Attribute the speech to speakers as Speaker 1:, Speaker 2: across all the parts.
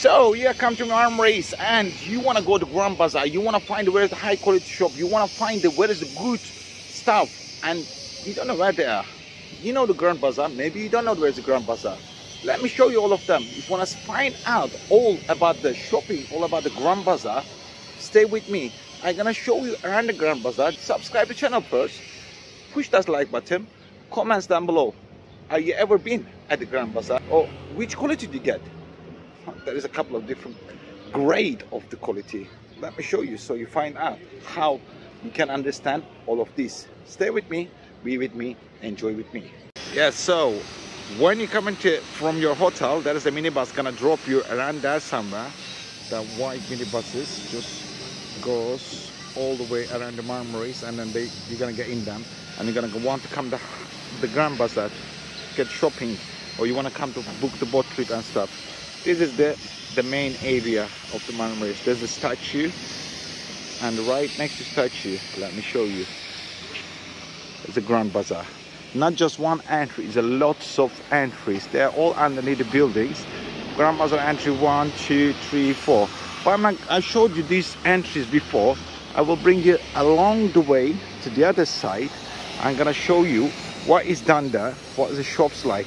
Speaker 1: So you come to Marmaris and you want to go to Grand Bazaar. You want to find where is the high quality shop. You want to find the where is the good stuff, and you don't know where they are. You know the Grand Bazaar. Maybe you don't know where's the Grand Bazaar. Let me show you all of them. If you want to find out all about the shopping, all about the Grand Bazaar, stay with me. I'm gonna show you around the Grand Bazaar. Subscribe to channel first. Push that like button. Comments down below. Have you ever been at the Grand Bazaar? Or which quality did you get? There is a couple of different grade of the quality. Let me show you so you find out how you can understand all of this. Stay with me be with me enjoy with me. Yeah so when you come into from your hotel there is a minibus gonna drop you around there somewhere. The white minibuses just goes all the way around the Marmaris and then they you're gonna get in them. And you're gonna want to come to the Grand Bazaar get shopping or you want to come to book the boat trip and stuff this is the the main area of the Marmaris. There's a statue and right next to statue, let me show you, It's a Grand Bazaar. Not just one entry, it's a lots of entries. They're all underneath the buildings. Grand Bazaar entry one, two, three, four. But I showed you these entries before. I will bring you along the way to the other side. I'm gonna show you what is done there, what the shops like.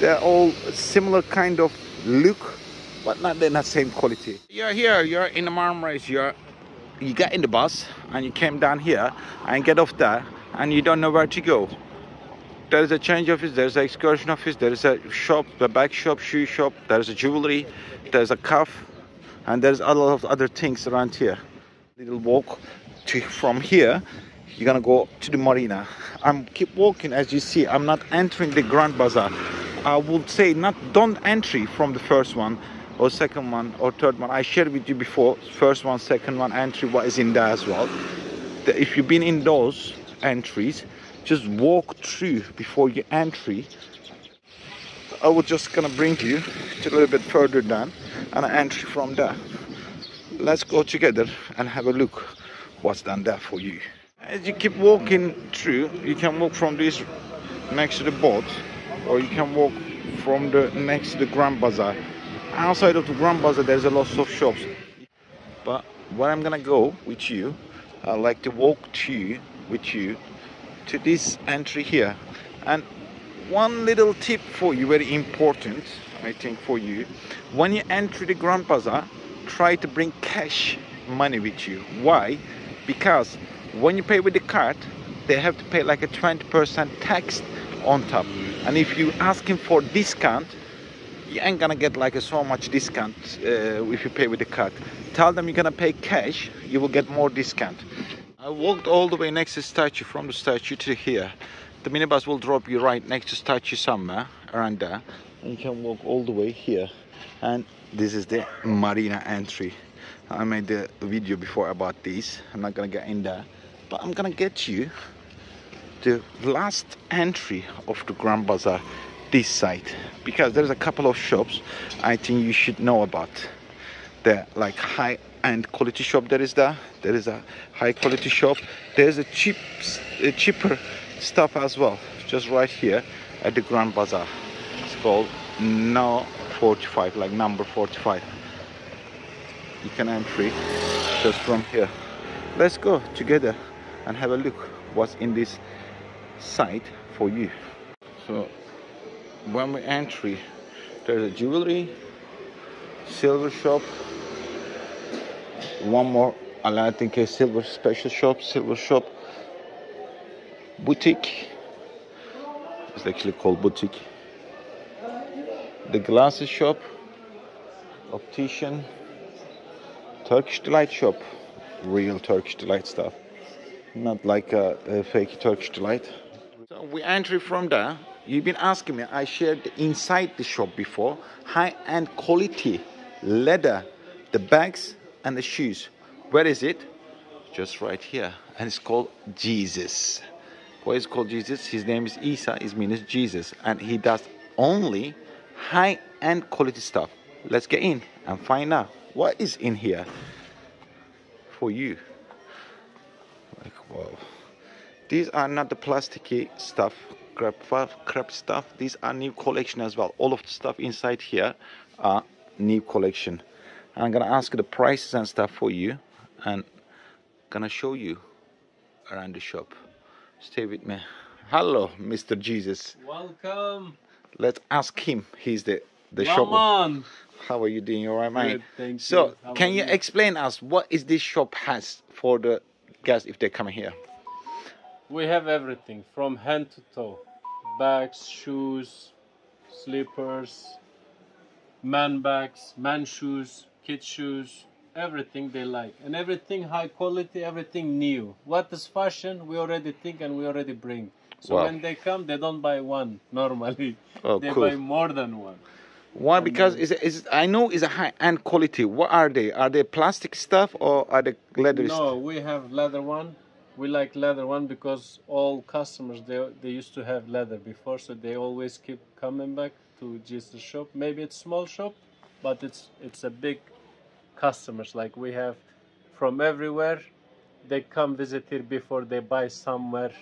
Speaker 1: They're all similar kind of look but not in the same quality. You're here you're in the Marmaris you're you get in the bus and you came down here and get off there and you don't know where to go. There is a change office there's an excursion office there is a shop the bag shop shoe shop there's a jewelry there's a cuff and there's a lot of other things around here. Little walk to from here you're gonna go to the marina i'm keep walking as you see i'm not entering the grand bazaar I would say not don't entry from the first one or second one or third one. I shared with you before first one, second one entry what is in there as well. If you've been in those entries, just walk through before you entry. I was just gonna bring you to a little bit further down and an entry from there. Let's go together and have a look what's done there for you. As you keep walking through, you can walk from this next to the boat or you can walk from the next to the Grand Bazaar. Outside of the Grand Bazaar, there's a lot of shops. But where I'm gonna go with you, I'd like to walk to with you to this entry here. And one little tip for you, very important, I think for you. When you enter the Grand Bazaar, try to bring cash money with you. Why? Because when you pay with the card, they have to pay like a 20% tax on top. And if you ask him for discount you ain't gonna get like a so much discount uh, if you pay with the card. Tell them you're gonna pay cash you will get more discount. I walked all the way next to statue from the statue to here. The minibus will drop you right next to statue somewhere around there. And you can walk all the way here. And this is the marina entry. I made the video before about this. I'm not gonna get in there but i'm gonna get you the last entry of the Grand Bazaar this side because there's a couple of shops I think you should know about. The like high-end quality shop there is there. There is a high quality shop. There's a cheap a cheaper stuff as well just right here at the Grand Bazaar. It's called no 45 like number 45 you can entry just from here. Let's go together and have a look what's in this site for you. So when we entry there's a jewelry silver shop one more I think a silver special shop silver shop boutique. It's actually called boutique. The glasses shop optician Turkish delight shop real Turkish delight stuff not like a, a fake Turkish delight so we enter from there. You've been asking me, I shared inside the shop before, high-end quality leather, the bags and the shoes. Where is it? Just right here. And it's called Jesus. Why is called Jesus? His name is Isa, his mean is Jesus. And he does only high-end quality stuff. Let's get in and find out what is in here for you. Wow. These are not the plasticky stuff, crap, crap stuff. These are new collection as well. All of the stuff inside here are new collection. And I'm gonna ask the prices and stuff for you, and gonna show you around the shop. Stay with me. Hello, Mr. Jesus.
Speaker 2: Welcome.
Speaker 1: Let's ask him. He's the the
Speaker 2: Come
Speaker 1: shop.
Speaker 2: on.
Speaker 1: How are you doing? All right, mate.
Speaker 2: Good,
Speaker 1: So,
Speaker 2: you.
Speaker 1: Can you explain us what is this shop has for the guests if they come here?
Speaker 2: We have everything from hand to toe bags, shoes, slippers, man bags, man shoes, kid shoes, everything they like. And everything high quality, everything new. What is fashion, we already think and we already bring. So
Speaker 1: Wow.
Speaker 2: when they come, they don't buy one normally.
Speaker 1: Oh,
Speaker 2: they
Speaker 1: cool.
Speaker 2: buy more than one.
Speaker 1: Why? Um, because is is I know it's a high end quality. What are they? Are they plastic stuff or are they leather?
Speaker 2: No, we have leather one. We like leather one because all customers they they used to have leather before, so they always keep coming back to Jesus shop. Maybe it's small shop, but it's it's a big customers. Like we have from everywhere. They come visit here before they buy somewhere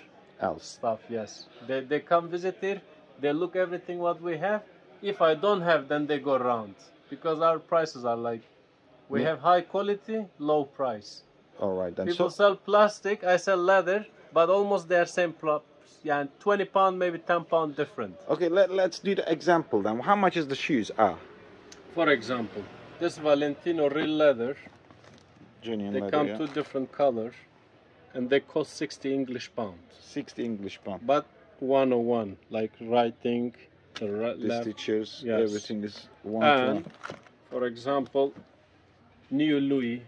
Speaker 1: else?
Speaker 2: stuff. Yes, they they come visit here. They look everything what we have. If I don't have, then they go around because our prices are like we
Speaker 1: Yeah.
Speaker 2: have high quality, low price.
Speaker 1: All right then.
Speaker 2: People
Speaker 1: So
Speaker 2: sell plastic, I sell leather, but almost they are same pl- yeah, 20 pound, maybe 10 pound different.
Speaker 1: okay, let let's do the example then. How much is the shoes? Ah,
Speaker 2: For example, this Valentino real leather,
Speaker 1: genuine
Speaker 2: they
Speaker 1: leather.
Speaker 2: come
Speaker 1: yeah?
Speaker 2: two different colors and they cost 60 English pound.
Speaker 1: Sixty English pound.
Speaker 2: But 101, like writing, the right,
Speaker 1: The
Speaker 2: left.
Speaker 1: stitches,
Speaker 2: yes.
Speaker 1: everything is one
Speaker 2: And,
Speaker 1: one.
Speaker 2: for example, new Louis,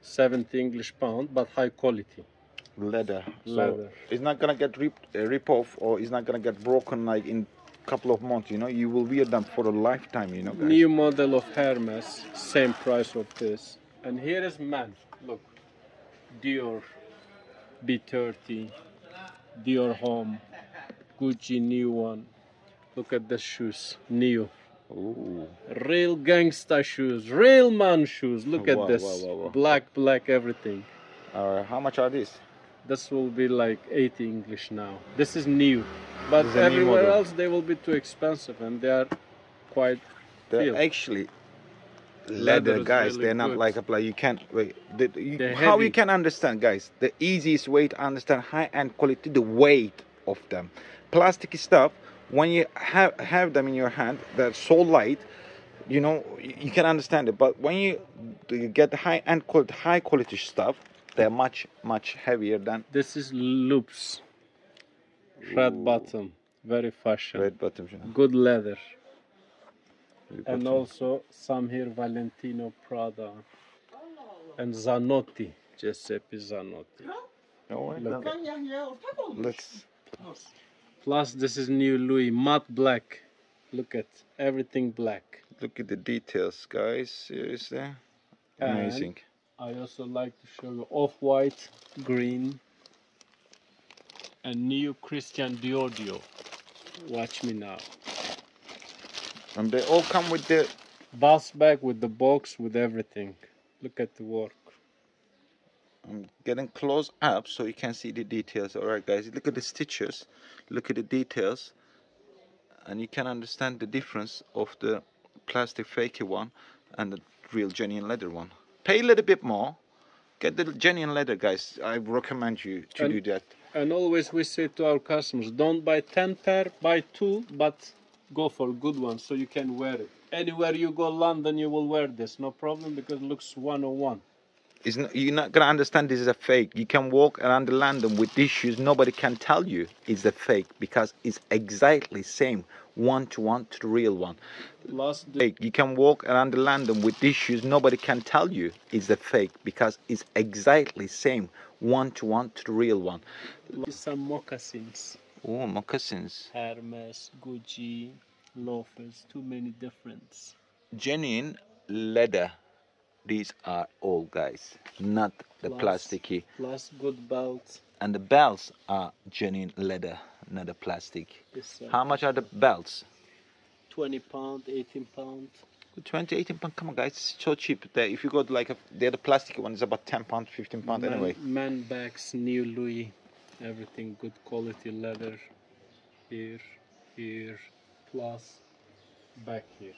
Speaker 2: 70 English pound, but high quality.
Speaker 1: Leather. So
Speaker 2: Leather.
Speaker 1: it's not gonna get rip uh, rip off or it's not gonna get broken like in a couple of months. You know, you will wear them for a lifetime. You know, guys.
Speaker 2: New model of Hermes, same price of this. And here is man. Look, Dior B30, Dior Home, Gucci new one. Look at the shoes, new.
Speaker 1: Ooh.
Speaker 2: Real gangster shoes, real man shoes. Look at
Speaker 1: Wow,
Speaker 2: this,
Speaker 1: wow, wow, wow.
Speaker 2: black, black everything.
Speaker 1: Uh, how much are these?
Speaker 2: This will be like 80 English now. This is new, but
Speaker 1: is a new
Speaker 2: everywhere else they will be too expensive, and they are quite
Speaker 1: They're actually
Speaker 2: Leather
Speaker 1: leather, guys.
Speaker 2: really
Speaker 1: they're not
Speaker 2: good.
Speaker 1: like a play. You can't wait. The, you, how you can understand, guys? The easiest way to understand high end quality, the weight of them. Plastic stuff. When you have have them in your hand, they're so light. You know, you, can understand it. But when you, you get the high end quality, high quality stuff, they're much much heavier than
Speaker 2: This is loops. Red
Speaker 1: Ooh.
Speaker 2: bottom, very fashion.
Speaker 1: red bottom.
Speaker 2: Good leather.
Speaker 1: red
Speaker 2: And
Speaker 1: bottom.
Speaker 2: also some here Valentino Prada and Zanotti, Giuseppe Zanotti.
Speaker 1: All right,
Speaker 2: Look
Speaker 1: then. let's
Speaker 2: Plus this is new Louis matte black. Look at everything black.
Speaker 1: look at the details, guys. Seriously,
Speaker 2: And-
Speaker 1: amazing.
Speaker 2: I also like to show you off-white, green, and new Christian Dior. Watch me now.
Speaker 1: And they all come with the
Speaker 2: Bus bag with the box with everything. Look at the work.
Speaker 1: I'm getting close up so you can see the details. All right, guys, look at the stitches, look at the details, and you can understand the difference of the plastic fakey one and the real genuine leather one. Pay a little bit more. Get the genuine leather, guys. I recommend you to
Speaker 2: And-
Speaker 1: do that.
Speaker 2: And always we say to our customers, don't buy 10 pair, buy two, but go for good ones so you can wear it. Anywhere you go London, you will wear this, no problem, because it looks 101.
Speaker 1: It's not, you're not gonna understand this is a fake. You can walk around the London with these shoes. Nobody can tell you it's a fake because it's exactly same one to one to the real one.
Speaker 2: Last day,
Speaker 1: fake. You can walk around the London with these shoes. Nobody can tell you it's a fake because it's exactly same one to one to the real one.
Speaker 2: some moccasins.
Speaker 1: Oh, moccasins.
Speaker 2: Hermes, Gucci, loafers, too many difference.
Speaker 1: Genuine leather. These are all guys, not the
Speaker 2: Plus-
Speaker 1: plasticky.
Speaker 2: Plus good belt.
Speaker 1: And the belts are genuine leather, not the plastic.
Speaker 2: Uh,
Speaker 1: How much are the belts?
Speaker 2: 20 pound, 18 pound.
Speaker 1: 20, 18 pound. Come on, guys, it's so cheap. There, if you got like a, the other plastic one is about 10 pound, 15 pound
Speaker 2: man,
Speaker 1: anyway.
Speaker 2: Man bags, new Louis, everything good quality leather. Here, here, plus back here.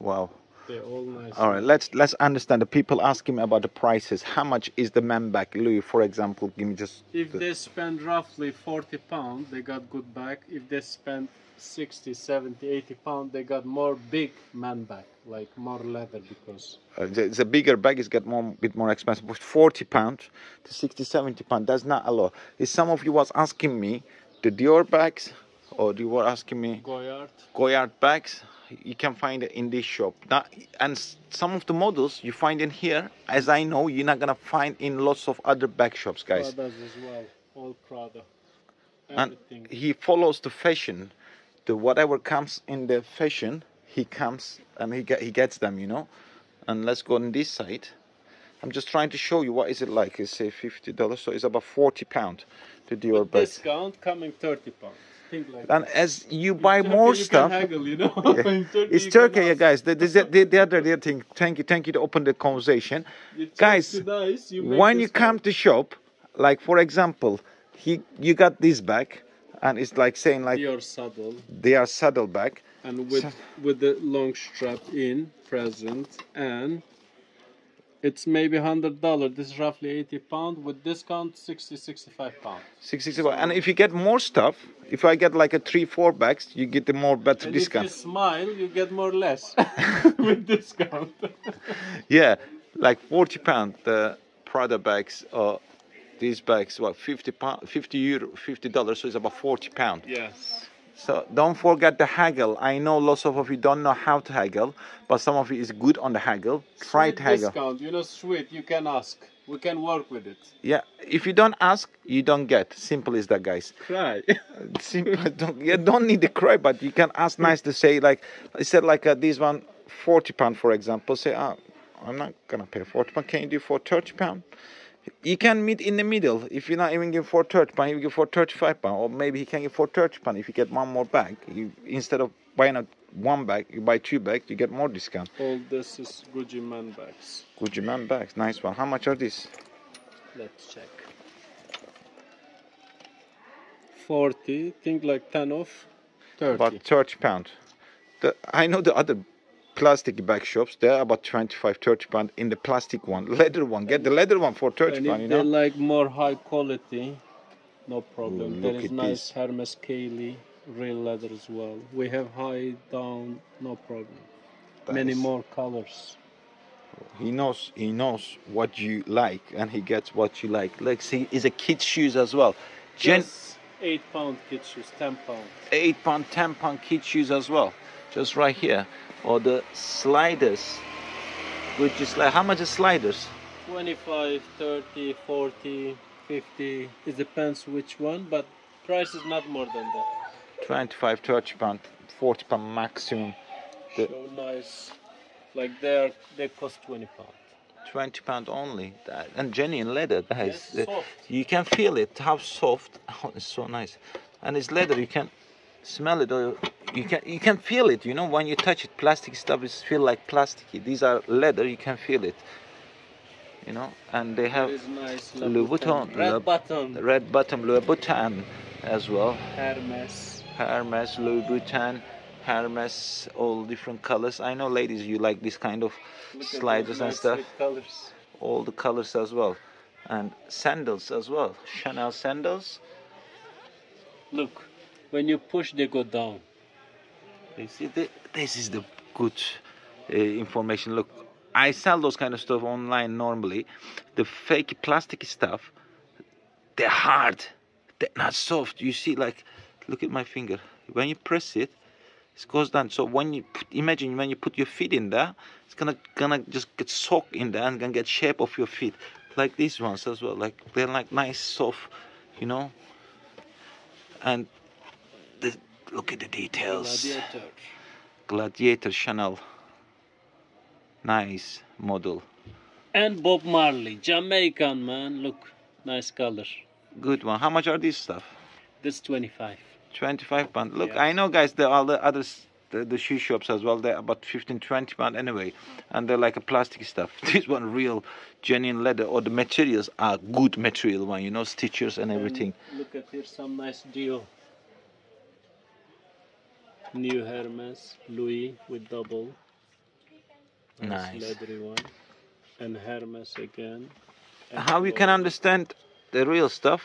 Speaker 1: Wow.
Speaker 2: They're all nice.
Speaker 1: All right, let's let's understand. The people asking me about the prices. How much is the man back, Louis? For example, give me just.
Speaker 2: If
Speaker 1: the-
Speaker 2: they spend roughly 40 pounds, they got good back. If they spend 60, 70, 80 pounds, they got more big man back, like more leather because
Speaker 1: Uh, the, the bigger bag is get more bit more expensive. But 40 pound to 60, 70 pound. That's not a lot. Is some of you was asking me the Dior bags, or you were asking me
Speaker 2: Goyard.
Speaker 1: Goyard bags? You can find it in this shop. Not, and some of the models you find in here, as I know, you're not gonna find in lots of other bag shops, guys.
Speaker 2: Pradas as well. All Prada.
Speaker 1: and he follows the fashion the whatever comes in the fashion he comes and he get, he gets them you know and let's go on this side i'm just trying to show you what is it like it's say 50 dollars so it's about 40 pound to Dior bag
Speaker 2: discount coming 30 pounds. Think like
Speaker 1: and as you buy
Speaker 2: Turkey,
Speaker 1: more
Speaker 2: you
Speaker 1: stuff
Speaker 2: haggle, you know?
Speaker 1: Yeah.
Speaker 2: Turkey,
Speaker 1: it's
Speaker 2: you
Speaker 1: turkey yeah, guys. The, the, the, the other the thing thank you thank you to open the conversation. Guys,
Speaker 2: nice, you
Speaker 1: when you come to shop like for example he you got this bag and it's like saying like
Speaker 2: your saddle.
Speaker 1: they are saddle bag.
Speaker 2: And with with the long strap in present and it's maybe hundred dollar this is roughly 80 pound. With discount 60 65 pound.
Speaker 1: 665 and if you get more stuff if i get like a three four bags you get the more better
Speaker 2: and
Speaker 1: discount
Speaker 2: if you smile you get more less with discount.
Speaker 1: Yeah like 40 pound the prada bags or these bags what 50 pound 50 euro 50 dollars so it's about 40 pound.
Speaker 2: Yes
Speaker 1: so don't forget the haggle. I know lots of you don't know how to haggle but some of you is good on the haggle. Try
Speaker 2: Sweet
Speaker 1: to haggle.
Speaker 2: discount. You know sweet you can ask. We can work with it.
Speaker 1: Yeah if you don't ask you don't get. Simple as that guys.
Speaker 2: Cry.
Speaker 1: Simple don't you don't need to cry but you can ask nice to say like i said like uh, this one 40 pound for example say ah i'm not gonna pay 40 pound. Can you do for 30 pound you can meet in the middle. If you're not even give for 30 pound you give for 35 pound or maybe he can give for 30 pound if you get one more bag you instead of buying a one bag you buy two bags you get more discount.
Speaker 2: All this is Gucci man bags.
Speaker 1: Gucci man bags. Nice one. How much are these?
Speaker 2: Let's check. 40 think like 10 off 30
Speaker 1: about 30 pound the, i know the other plastic bag shops they're about 25 30 pound in the plastic one leather one. Get the leather one for 30
Speaker 2: and
Speaker 1: pound
Speaker 2: if
Speaker 1: you
Speaker 2: they
Speaker 1: know
Speaker 2: like more high quality no problem.
Speaker 1: Ooh,
Speaker 2: there is nice
Speaker 1: this.
Speaker 2: Hermes Kelly real leather as well. We have high down no problem. Many
Speaker 1: Nice.
Speaker 2: more colors.
Speaker 1: He knows he knows what you like and he gets what you like. Like see is a kid's shoes as well. Gen-
Speaker 2: Just 8 pound kid shoes 10 pound.
Speaker 1: 8 pound 10 pound kid shoes as well just right here or the sliders which is like how much is sliders?
Speaker 2: 25 30 40 50 it depends which one but price is not more than that.
Speaker 1: 25 30 pound 40 pound maximum. The-
Speaker 2: so nice. Like they are they cost 20 pound.
Speaker 1: 20 pound only that, and genuine leather
Speaker 2: Yes,
Speaker 1: uh, you can feel it how soft oh, it's so nice. And it's leather you can smell it or you can you can feel it you know when you touch it plastic stuff is feel like plasticky these are leather you can feel it. You know and they have
Speaker 2: nice
Speaker 1: Louis Vuitton,
Speaker 2: red
Speaker 1: Le-
Speaker 2: button.
Speaker 1: red bottom Louis Vuitton as well.
Speaker 2: Hermes.
Speaker 1: Hermes Louis Vuitton Hermes all different colors. I know ladies you like this kind of
Speaker 2: Look
Speaker 1: sliders and
Speaker 2: nice
Speaker 1: stuff.
Speaker 2: colors.
Speaker 1: All the colors as well. And sandals as well. Chanel sandals.
Speaker 2: Look when you push they go down
Speaker 1: you see the, this is the good uh, information. Look i sell those kind of stuff online normally. The fake plastic stuff they're hard. They're not soft. You see like look at my finger. When you press it it goes down. So when you put, imagine when you put your feet in there it's gonna gonna just get soaked in there and gonna get shape of your feet. Like these ones as well. Like they're like nice soft you know? And look at the details.
Speaker 2: Gladiator.
Speaker 1: Gladiator chanel nice model.
Speaker 2: And Bob Marley Jamaican man. Look nice color.
Speaker 1: Good one. How much are these stuff?
Speaker 2: This 25
Speaker 1: 25 pound. Look
Speaker 2: Yeah.
Speaker 1: i know guys there are the others the, the shoe shops as well. They're about 15 20 pound anyway. And they're like a plastic stuff. This one real genuine leather. Or the materials are good material one you know stitches and everything.
Speaker 2: And look at here some nice deal New Hermes Louis with double.
Speaker 1: Nice.
Speaker 2: Leathery one. And Hermes again. And
Speaker 1: How you can understand the real stuff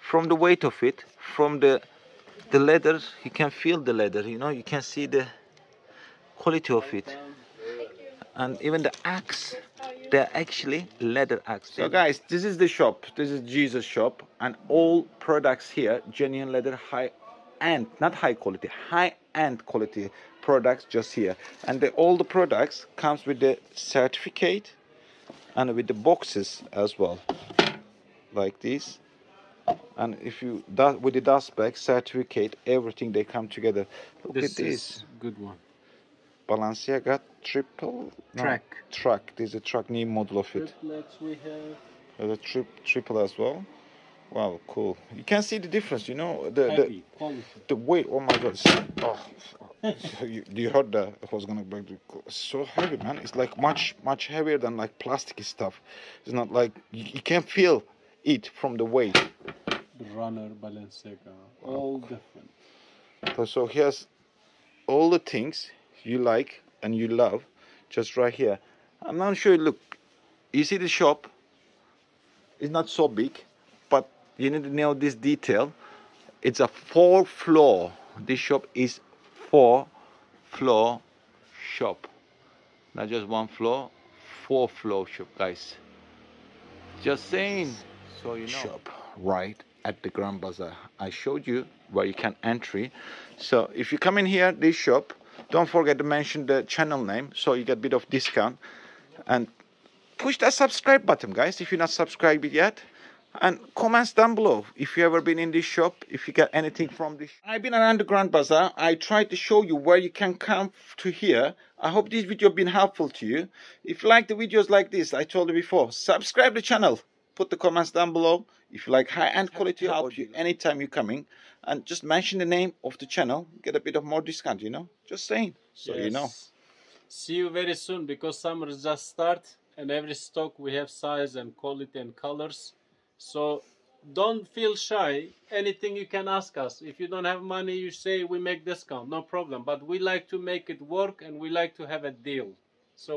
Speaker 1: from the weight of it, from the the leather. You can feel the leather. You know, you can see the quality of it, and even the axe. They're actually leather axe. So guys, this is the shop. This is Jesus shop, and all products here, genuine leather, high end, not high quality, high end quality products just here. And the, all the products comes with the certificate and with the boxes as well, like this. And if you do, with the dust bag certificate, everything they come together. Look
Speaker 2: This
Speaker 1: at this.
Speaker 2: is good one.
Speaker 1: Balenciaga triple no,
Speaker 2: Track.
Speaker 1: Track. There's a track new model of it.
Speaker 2: Triplets we have.
Speaker 1: There's a tri- triple as well. Wow, cool. You can see the difference. You know the the,
Speaker 2: Heavy, quality.
Speaker 1: the weight. Oh my god! Oh, you, you heard that? I was gonna break the. So heavy, man. It's like much much heavier than like plasticky stuff. It's not like you, you can feel it from the weight.
Speaker 2: The runner Balenciaga. All different.
Speaker 1: So, so here's all the things you like and you love, just right here. I'm not sure. Look, you see the shop. It's not so big, you need to know this detail. It's a four floor. This shop is four floor shop, not just one floor. Four floor shop, guys. Just saying, so you know. Shop right at the Grand Bazaar. I showed you where you can entry. So if you come in here, this shop, don't forget to mention the channel name so you get a bit of discount. And push that subscribe button, guys, if you're not subscribed yet. And comments down below if you ever been in this shop, if you get anything from this. I've been around the Grand Bazaar. I tried to show you where you can come to here. I hope this video been helpful to you. If you like the videos like this, I told you before, subscribe the channel. Put the comments down below. If you like high-end quality, help you anytime you're coming. And just mention the name of the channel. Get a bit of more discount, you know. Just saying. So you know.
Speaker 2: See you very soon because summer just start and every stock we have size and quality and colors. So don't feel shy. Anything you can ask us. If you don't have money, you say we make discount, no problem. But we like to make it work and we like to have a deal. So